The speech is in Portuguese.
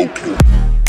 pouco.